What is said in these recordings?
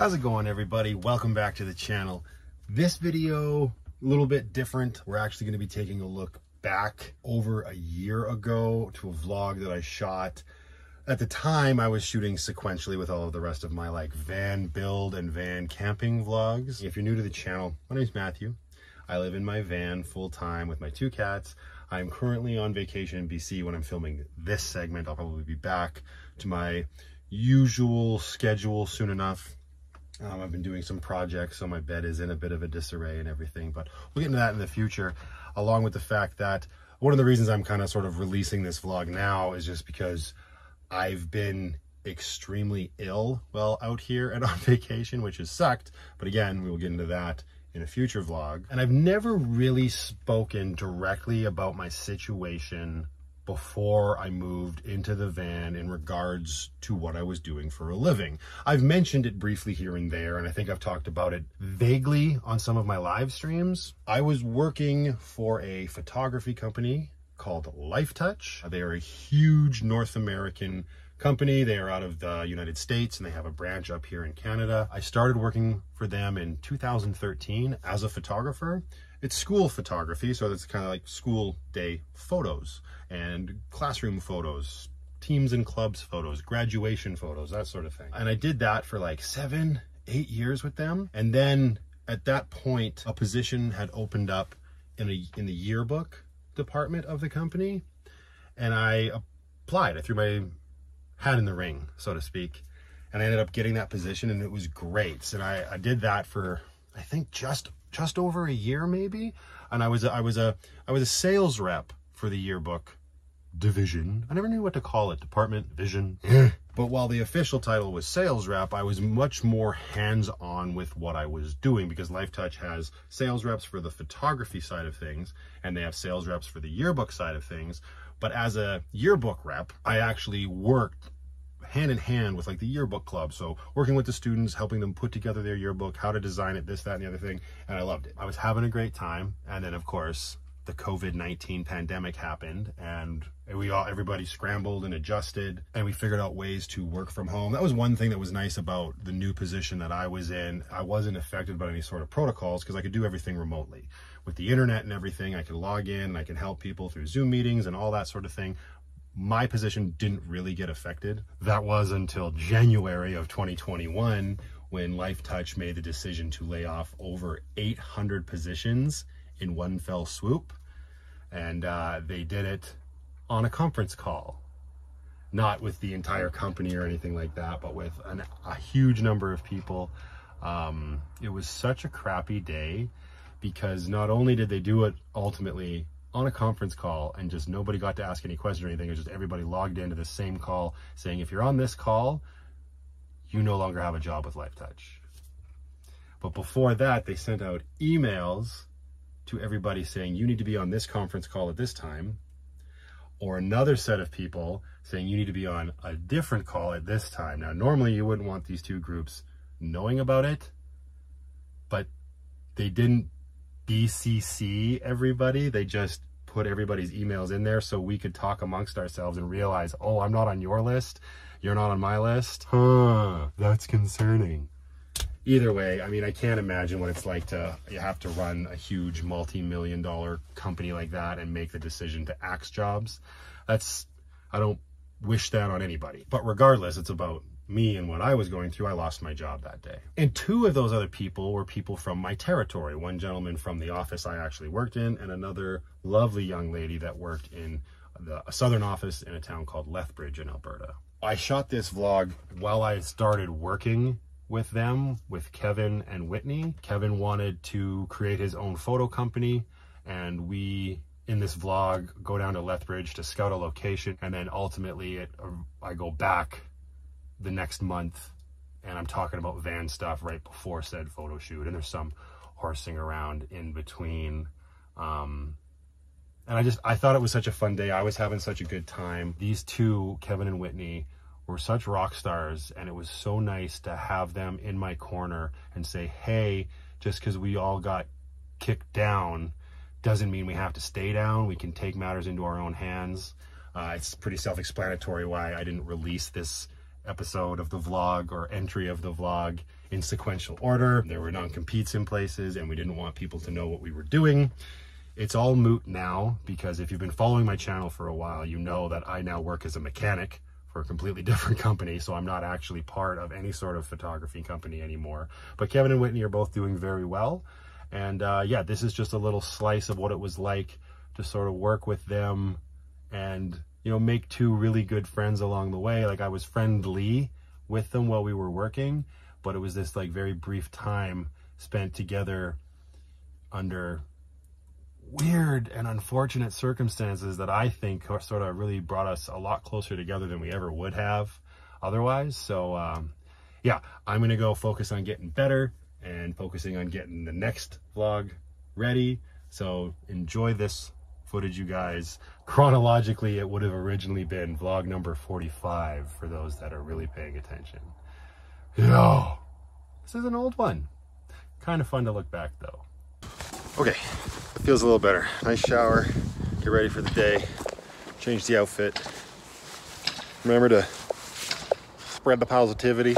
How's it going everybody? Welcome back to the channel. This video, a little bit different. We're actually gonna be taking a look back over a year ago to a vlog that I shot. At the time, I was shooting sequentially with all of the rest of my like van build and van camping vlogs. If you're new to the channel, my name's Matthew. I live in my van full time with my two cats. I'm currently on vacation in BC when I'm filming this segment. I'll probably be back to my usual schedule soon enough. Um, I've been doing some projects, so my bed is in a bit of a disarray and everything, but we'll get into that in the future, along with the fact that one of the reasons I'm kind of sort of releasing this vlog now is just because I've been extremely ill while out here and on vacation, which has sucked. But again, we will get into that in a future vlog. And I've never really spoken directly about my situation before I moved into the van in regards to what I was doing for a living. I've mentioned it briefly here and there, and I think I've talked about it vaguely on some of my live streams. I was working for a photography company called Lifetouch. They are a huge North American company. They are out of the United States and they have a branch up here in Canada. I started working for them in 2013 as a photographer. It's school photography, so it's kind of like school day photos and classroom photos, teams and clubs photos, graduation photos, that sort of thing. And I did that for like seven, eight years with them. And then at that point, a position had opened up in a in the yearbook department of the company. And I applied. I threw my hat in the ring, so to speak. And I ended up getting that position and it was great. And I, I did that for, I think just, just over a year maybe. And I was, I was a, I was a sales rep for the yearbook division. I never knew what to call it, department, vision. but while the official title was sales rep, I was much more hands-on with what I was doing because Lifetouch has sales reps for the photography side of things and they have sales reps for the yearbook side of things. But as a yearbook rep, I actually worked hand in hand with like the yearbook club. So working with the students, helping them put together their yearbook, how to design it, this, that, and the other thing. And I loved it. I was having a great time. And then of course, the COVID-19 pandemic happened and we all, everybody scrambled and adjusted and we figured out ways to work from home. That was one thing that was nice about the new position that I was in. I wasn't affected by any sort of protocols because I could do everything remotely. With the internet and everything, I could log in, I can help people through Zoom meetings and all that sort of thing. My position didn't really get affected. That was until January of 2021 when Lifetouch made the decision to lay off over 800 positions in one fell swoop. And uh, they did it on a conference call, not with the entire company or anything like that, but with an, a huge number of people. Um, it was such a crappy day because not only did they do it ultimately on a conference call and just nobody got to ask any questions or anything, it was just everybody logged into the same call saying, if you're on this call, you no longer have a job with Lifetouch. But before that, they sent out emails to everybody saying, you need to be on this conference call at this time or another set of people saying you need to be on a different call at this time. Now, normally you wouldn't want these two groups knowing about it, but they didn't BCC everybody. They just put everybody's emails in there so we could talk amongst ourselves and realize, oh, I'm not on your list. You're not on my list. Huh, that's concerning either way, I mean, I can't imagine what it's like to you have to run a huge multi-million dollar company like that and make the decision to axe jobs. That's I don't wish that on anybody. But regardless, it's about me and what I was going through. I lost my job that day. And two of those other people were people from my territory. One gentleman from the office I actually worked in and another lovely young lady that worked in the a southern office in a town called Lethbridge in Alberta. I shot this vlog while I started working with them, with Kevin and Whitney. Kevin wanted to create his own photo company and we, in this vlog, go down to Lethbridge to scout a location and then ultimately it, I go back the next month and I'm talking about van stuff right before said photo shoot and there's some horsing around in between. Um, and I just, I thought it was such a fun day. I was having such a good time. These two, Kevin and Whitney, were such rock stars and it was so nice to have them in my corner and say, hey, just because we all got kicked down doesn't mean we have to stay down. We can take matters into our own hands. Uh, it's pretty self-explanatory why I didn't release this episode of the vlog or entry of the vlog in sequential order. There were non-competes in places and we didn't want people to know what we were doing. It's all moot now because if you've been following my channel for a while, you know that I now work as a mechanic for a completely different company. So I'm not actually part of any sort of photography company anymore. But Kevin and Whitney are both doing very well. And uh, yeah, this is just a little slice of what it was like to sort of work with them and, you know, make two really good friends along the way. Like I was friendly with them while we were working, but it was this like very brief time spent together under weird and unfortunate circumstances that I think sort of really brought us a lot closer together than we ever would have otherwise. So, um, yeah, I'm going to go focus on getting better and focusing on getting the next vlog ready. So enjoy this footage, you guys. Chronologically, it would have originally been vlog number 45 for those that are really paying attention. Yeah, this is an old one. Kind of fun to look back though. Okay, it feels a little better. Nice shower, get ready for the day, change the outfit. Remember to spread the positivity.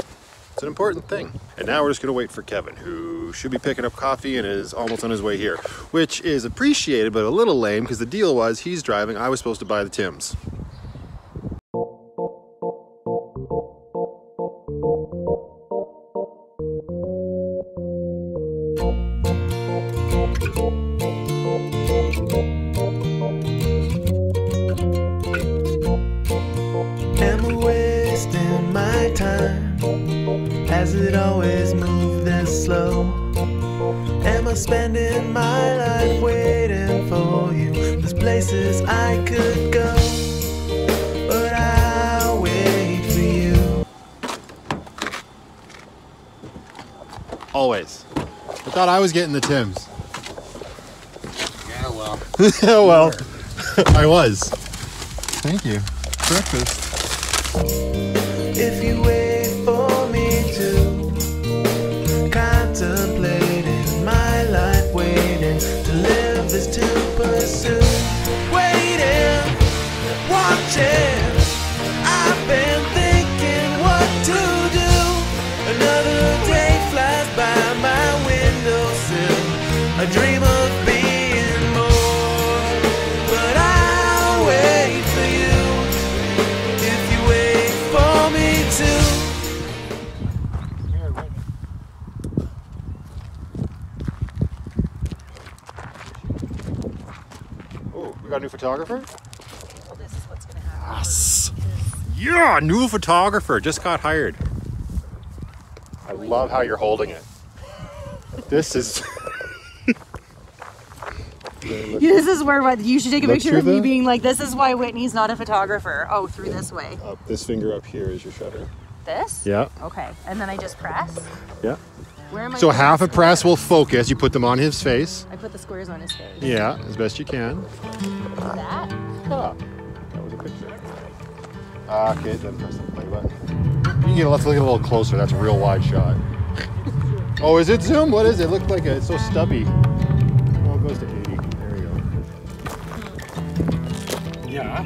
An important thing. And now we're just gonna wait for Kevin, who should be picking up coffee and is almost on his way here, which is appreciated, but a little lame because the deal was he's driving, I was supposed to buy the Tims. Places I could go, but I'll wait for you. Always. I thought I was getting the Tims. Yeah, well. yeah, well, I was. Thank you. Breakfast. I dream of being more, but I'll wait for you. If you wait for me to. Oh, we got a new photographer? This is what's gonna happen. Yes. Yeah, new photographer. Just got hired. I love how you're holding it. This is. This is where what you should take a Look picture of me the- being like, this is why Whitney's not a photographer. Oh, through this way. Up, this finger up here is your shutter. This? Yeah, Okay. And then I just press. yeah. Where am I? So half a press will focus. You put them on his face. I put the squares on his face. Yeah, as best you can. Like That. Ah, Okay, then press the play button. You can get, let's look a little closer. That's a real wide shot. Oh, is it zoom? What is it? It looked like a, it's so stubby. Oh, it goes to 80. There we go. Yeah.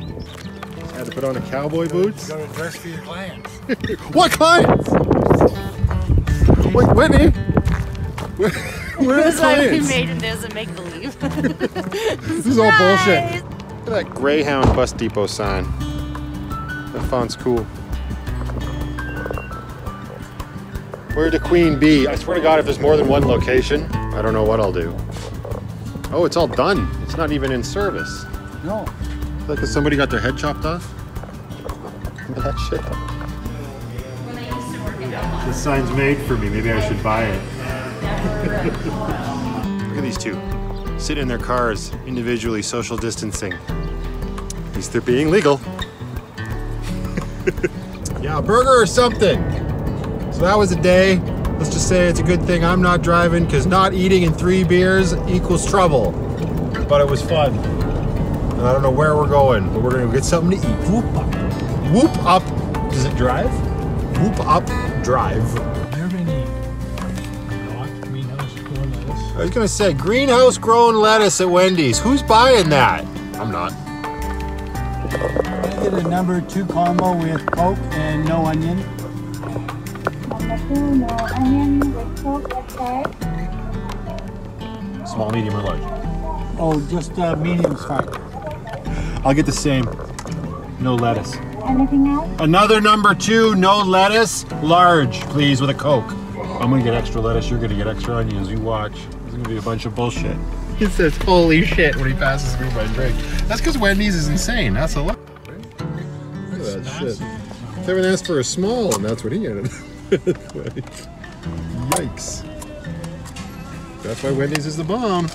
Had to put on a cowboy boots. You got to dress for your clients. What clients? Wait, Whitney. Where, where are the This is we made it as a make believe. This is all bullshit. Look at that Greyhound bus depot sign. That font's cool. Where to Queen Bee? I swear to God, if there's more than one location, I don't know what I'll do. Oh, it's all done. It's not even in service. No. Like if somebody got their head chopped off. That shit. This sign's made for me. Maybe I should buy it. Look at these two. Sitting in their cars, individually social distancing. At least they're being legal. yeah, a burger or something. So that was a day. Let's just say it's a good thing I'm not driving because not eating in three beers equals trouble. But it was fun. And I don't know where we're going, but we're gonna get something to eat. Whoop up. Whoop up. Does it drive? Whoop up drive. There any not greenhouse grown lettuce? I was gonna say greenhouse grown lettuce at Wendy's. Who's buying that? I'm not. Can I get a number two combo with Coke and no onion? two, no onion with Coke, that's right. Small, medium, or large? Oh, just uh, medium's fine. I'll get the same. No lettuce. Anything else? Another number two, no lettuce, large, please, with a Coke. I'm gonna get extra lettuce, you're gonna get extra onions. You watch. It's gonna be a bunch of bullshit. He says, holy shit, when he passes me my drink. That's because Wendy's is insane. That's a lot. Shit. Kevin asked for a small, and that's what he ended up Yikes. That's why Wendy's is the bomb.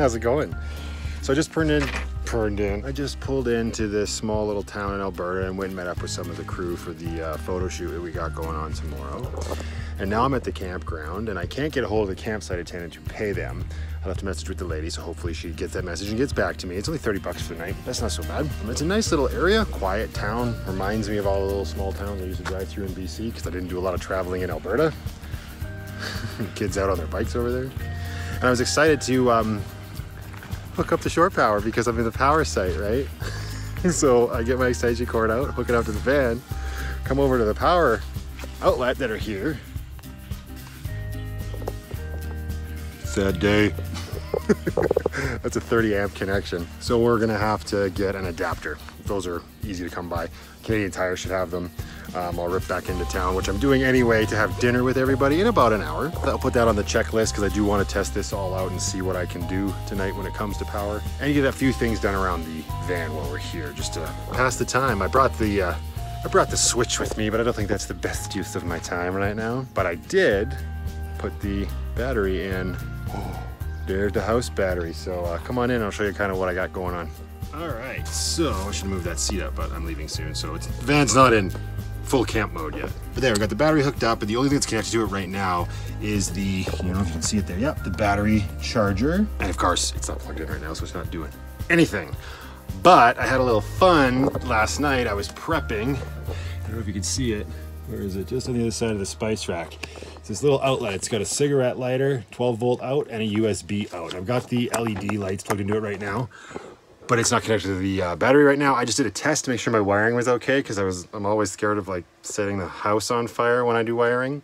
How's it going? So I just turned in, turned in. I just pulled into this small little town in Alberta and went and met up with some of the crew for the uh, photo shoot that we got going on tomorrow. And now I'm at the campground and I can't get a hold of the campsite attendant to pay them. I left a message with the lady, so hopefully she gets that message and gets back to me. It's only 30 bucks for the night. That's not so bad. It's a nice little area, quiet town. Reminds me of all the little small towns I used to drive through in BC because I didn't do a lot of traveling in Alberta. Kids out on their bikes over there. And I was excited to um, hook up the shore power because I'm in the power site, right? so I get my extension cord out, hook it up to the van, come over to the power outlet that are here. Sad day. That's a 30 amp connection. So we're gonna have to get an adapter. Those are easy to come by. Canadian Tire should have them. Um, I'll rip back into town, which I'm doing anyway to have dinner with everybody in about an hour. I'll put that on the checklist because I do want to test this all out and see what I can do tonight when it comes to power. And get a few things done around the van while we're here, just to pass the time. I brought the uh, I brought the Switch with me, but I don't think that's the best use of my time right now. But I did put the battery in. There's the house battery. So uh, come on in, I'll show you kind of what I got going on. All right, so I should move that seat up, but I'm leaving soon, so it's the van's not in full camp mode yet. But there, we got the battery hooked up, but the only thing that's connected to it right now is the, you don't know if you can see it there, yep, the battery charger. And of course, it's not plugged in right now, so it's not doing anything. But I had a little fun last night. I was prepping. I don't know if you can see it. Where is it? Just on the other side of the spice rack. It's this little outlet. It's got a cigarette lighter, 12 volt out, and a USB out. I've got the LED lights plugged into it right now but it's not connected to the uh, battery right now. I just did a test to make sure my wiring was okay because I was I'm always scared of like setting the house on fire when I do wiring,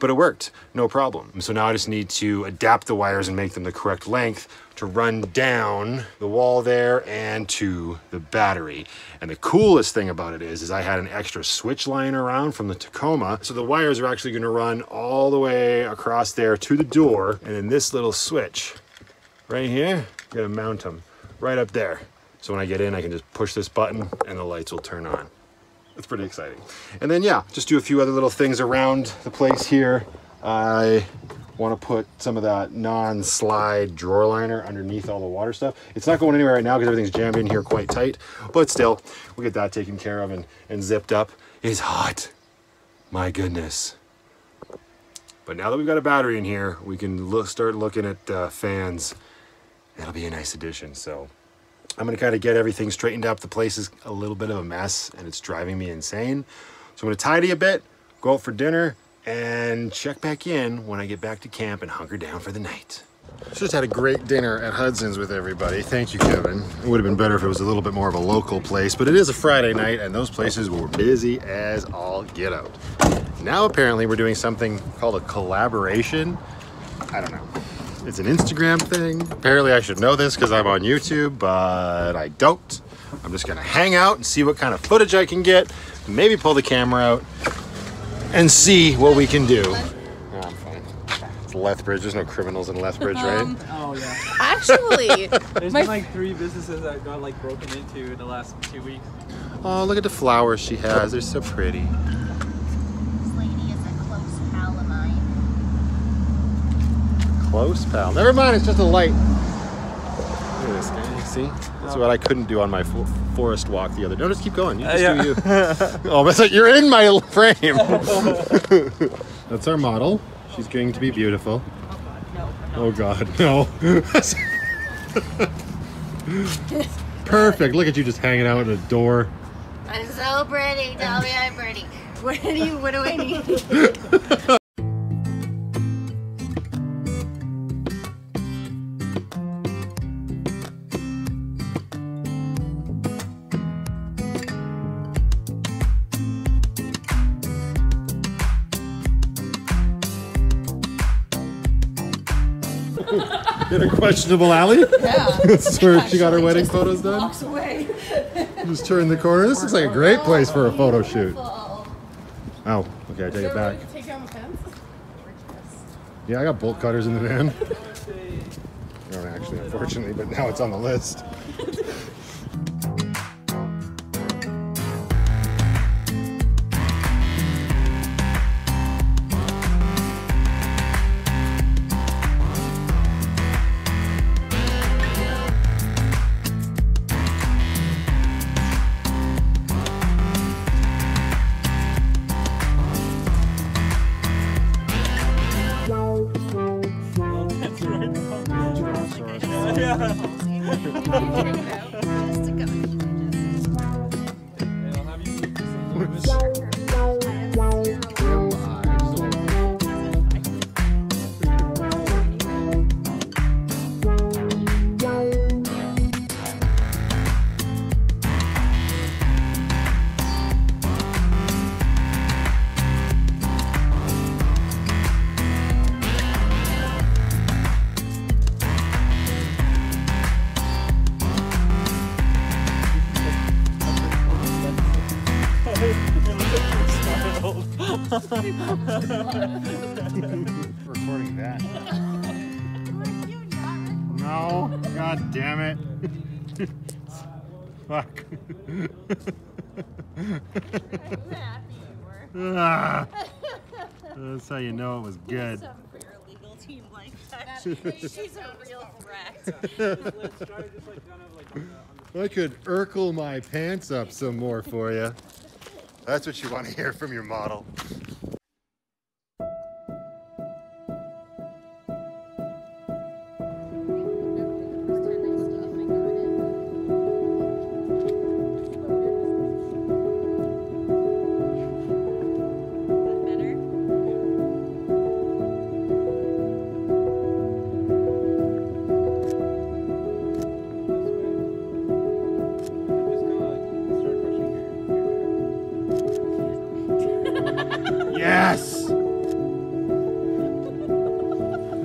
but it worked, no problem. So now I just need to adapt the wires and make them the correct length to run down the wall there and to the battery. And the coolest thing about it is, is I had an extra switch line around from the Tacoma. So the wires are actually gonna run all the way across there to the door. And then this little switch right here, I'm gonna mount them right up there. So when I get in, I can just push this button and the lights will turn on. It's pretty exciting. And then yeah, just do a few other little things around the place here. I want to put some of that non-slide drawer liner underneath all the water stuff. It's not going anywhere right now because everything's jammed in here quite tight, but still, we'll get that taken care of and, and zipped up. It's hot. My goodness. But now that we've got a battery in here, we can look, start looking at uh, fans It'll be a nice addition. So I'm gonna kind of get everything straightened up. The place is a little bit of a mess and it's driving me insane. So I'm gonna tidy a bit, go out for dinner, and check back in when I get back to camp and hunker down for the night. Just had a great dinner at Hudson's with everybody. Thank you, Kevin. It would have been better if it was a little bit more of a local place, but it is a Friday night and those places were busy as all get out. Now apparently we're doing something called a collaboration. I don't know. It's an Instagram thing. Apparently I should know this because I'm on YouTube, but I don't. I'm just gonna hang out and see what kind of footage I can get. Maybe pull the camera out and see what we can do. I'm fine. It's Lethbridge. There's no criminals in Lethbridge, right? Um, Oh yeah. Actually, There's My- been like three businesses that got like broken into in the last two weeks. Oh, look at the flowers she has. They're so pretty. This lady is a close pal of mine. Close, pal. Never mind, it's just a light. Look at this guy. See? That's oh. what I couldn't do on my fo- forest walk the other day. No, just keep going. You uh, just yeah. do you. oh, but you're in my frame. That's our model. She's going to be beautiful. Oh God, no. Perfect. Look at you just hanging out at a door. I'm so pretty. Tell me I'm pretty. What do you? What do I need? Questionable alley. yeah. this is where she got her wedding photos done. Walks away. Just turn the corner. This looks like a great place for a photo shoot. Oh, okay, I take it back. Take down the fence. Yeah, I got bolt cutters in the van. No, actually, unfortunately, but now it's on the list. Recording that. No, god damn it. Fuck. Ah. That's how you know it was good. For your legal team like. She's a real threat. I could urkel my pants up some more for you. That's what you want to hear from your model.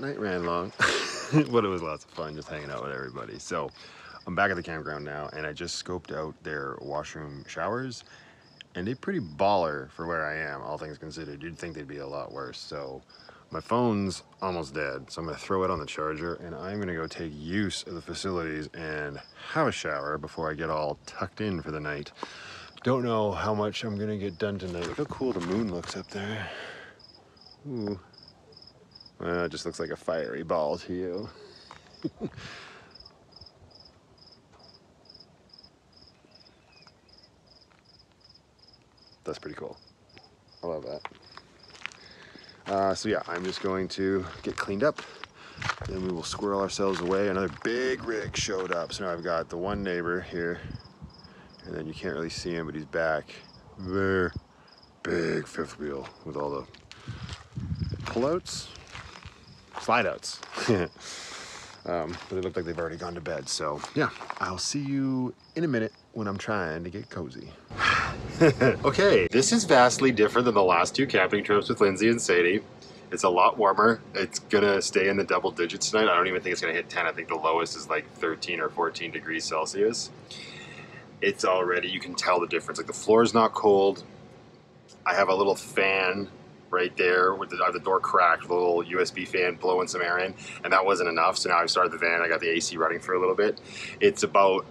that night ran long, but it was lots of fun just hanging out with everybody. So I'm back at the campground now, and I just scoped out their washroom showers, and they're pretty baller for where I am, all things considered. You'd think they'd be a lot worse. So My phone's almost dead, so I'm gonna throw it on the charger and I'm gonna go take use of the facilities and have a shower before I get all tucked in for the night. Don't know how much I'm gonna get done tonight. Look how cool the moon looks up there. Ooh. Well, it just looks like a fiery ball to you. That's pretty cool. I love that. Uh, so yeah, I'm just going to get cleaned up. Then we will squirrel ourselves away. Another big rig showed up. So now I've got the one neighbor here. And then you can't really see him, but he's back there. Big fifth wheel with all the pullouts, slide outs. um, but it look like they've already gone to bed. So yeah, I'll see you in a minute when I'm trying to get cozy. okay, this is vastly different than the last two camping trips with Lindsay and Sadie. It's a lot warmer. It's gonna stay in the double digits tonight. I don't even think it's gonna hit 10. I think the lowest is like 13 or 14 degrees Celsius. It's already, you can tell the difference. Like the floor is not cold. I have a little fan right there with the, uh, the door cracked, a little USB fan blowing some air in, and that wasn't enough. So now I've started the van. I got the AC running for a little bit. It's about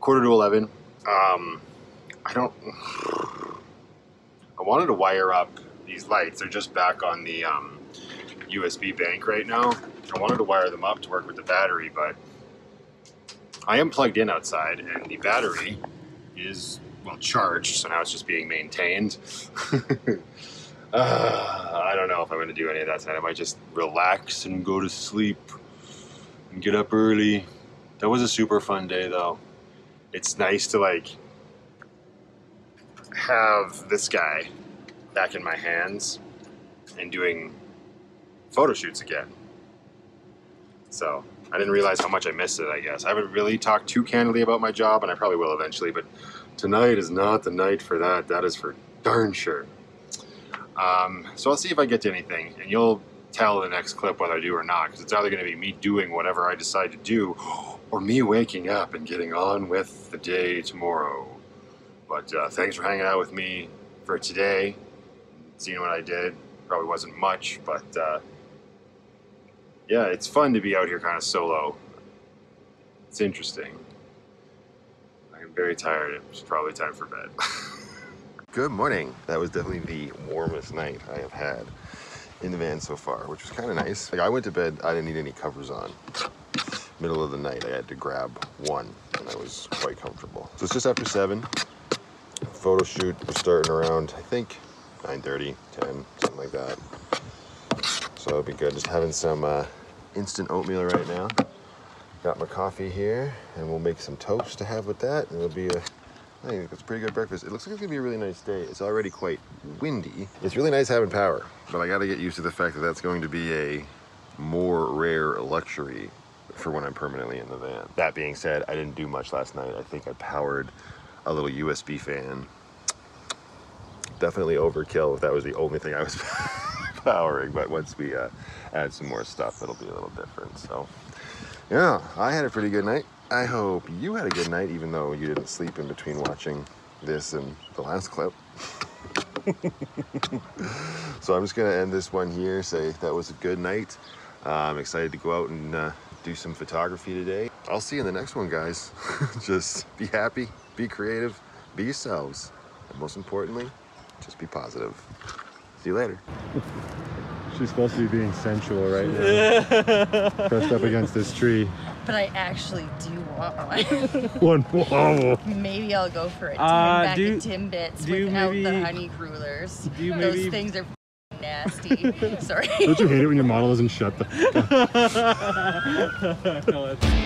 quarter to 11. Um, I don't. I wanted to wire up these lights. They're just back on the um, USB bank right now. I wanted to wire them up to work with the battery, but I am plugged in outside, and the battery is well charged. So now it's just being maintained. I don't know if I'm going to do any of that tonight. I might just relax and go to sleep and get up early. That was a super fun day, though. It's nice to like have this guy back in my hands and doing photo shoots again. So I didn't realize how much I missed it, I guess. I haven't really talked too candidly about my job, and I probably will eventually, but tonight is not the night for that. That is for darn sure. Um, so I'll see if I get to anything, and you'll tell the next clip whether I do or not, because it's either going to be me doing whatever I decide to do, or me waking up and getting on with the day tomorrow. But uh, thanks for hanging out with me for today, seeing what I did. Probably wasn't much, but uh, yeah, it's fun to be out here kind of solo. It's interesting. I'm very tired. It's probably time for bed. Good morning. That was definitely the warmest night I have had in the van so far, which was kind of nice. Like I went to bed, I didn't need any covers on. Middle of the night, I had to grab one, and I was quite comfortable. So it's just after seven. Photo shoot was starting around, I think, 9:30, 10, something like that. So it'll be good. Just having some uh, instant oatmeal right now. Got my coffee here, and we'll make some toast to have with that. And it'll be a, I think it's a pretty good breakfast. It looks like it's gonna be a really nice day. It's already quite windy. It's really nice having power, but I gotta get used to the fact that that's going to be a more rare luxury for when I'm permanently in the van. That being said, I didn't do much last night. I think I powered a little USB fan. Definitely overkill if that was the only thing I was powering, but once we uh, add some more stuff, it'll be a little different. So, yeah, I had a pretty good night. I hope you had a good night, even though you didn't sleep in between watching this and the last clip. so I'm just gonna end this one here. Say that was a good night. Uh, I'm excited to go out and uh, do some photography today. I'll see you in the next one, guys. just be happy, be creative, be yourselves, and most importantly, just be positive. See you later. She's supposed to be being sensual right now. Pressed up against this tree. But I actually do want One one. whoa. maybe I'll go for a Uh, back do- of Timbits do you without maybe- the honey crullers. do you Those maybe- things are nasty. Sorry. Don't you hate it when your model doesn't shut the No, that's-